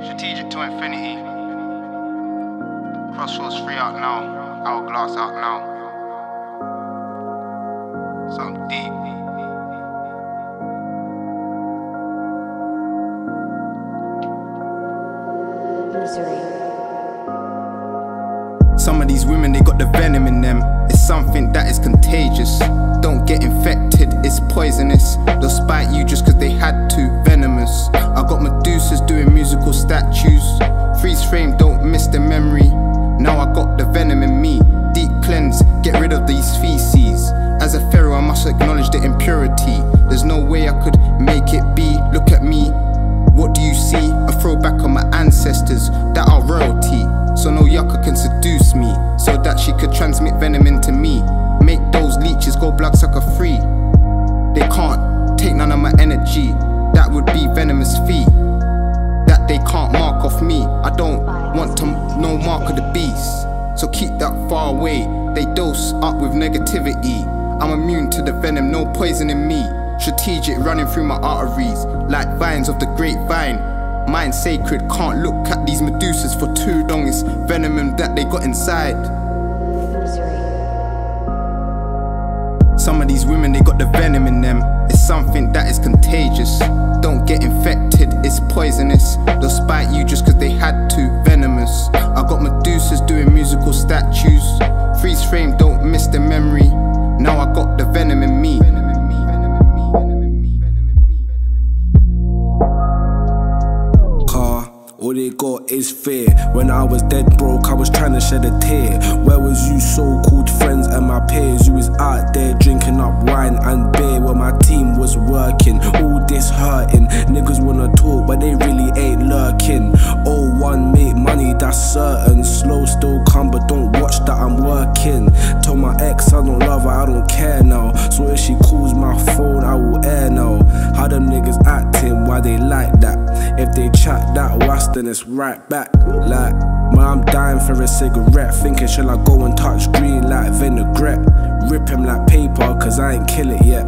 Strategic to infinity. Crossroads free out now. Hourglass out now. Something deep. Misery. Some of these women, they got the venom in them. It's something that is contagious. Impurity. There's no way I could make it be. Look at me. What do you see? A throwback on my ancestors that are royalty. So no yucca can seduce me. So that she could transmit venom into me. Make those leeches go bloodsucker free. They can't take none of my energy. That would be venomous fee. That they can't mark off me. I don't want to no mark of the beast. So keep that far away. They dose up with negativity. I'm immune to the venom, no poison in me. Strategic running through my arteries, like vines of the grapevine. Mind sacred, can't look at these Medusas for too long. It's venom that they got inside. Some of these women, they got the venom in them. It's something that is contagious. Don't get infected, it's poisonous. They'll spite All they got is fear. When I was dead broke, I was trying to shed a tear. Where was you, so called friends and my peers? You was out there drinking up wine and beer while my team was working. All this hurting. Niggas wanna talk, but they really ain't lurking. Oh, I don't care now. So if she calls my phone, I will air now. How them niggas acting, why they like that? If they chat that was, then it's right back. Like, man, I'm dying for a cigarette. Thinking, shall I go and touch green like vinaigrette? Rip him like paper, cause I ain't kill it yet.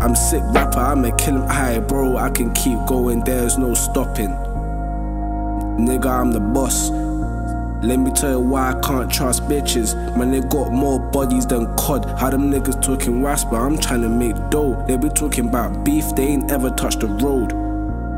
I'm sick rapper, I'ma kill him high, bro. I can keep going, there's no stopping. Nigga, I'm the boss. Let me tell you why I can't trust bitches. Man, they got more bodies than COD. How them niggas talking rasp, but I'm trying to make dough. They be talking about beef, they ain't ever touched the road.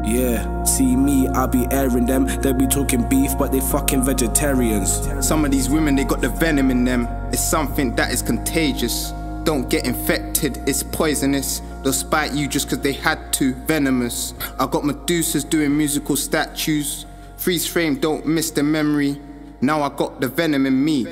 Yeah, see me, I be airing them. They be talking beef, but they fucking vegetarians. Some of these women, they got the venom in them. It's something that is contagious. Don't get infected, it's poisonous. They'll spite you just cause they had to. Venomous. I got Medusas doing musical statues. Freeze frame, don't miss the memory. Now I got the venom in me.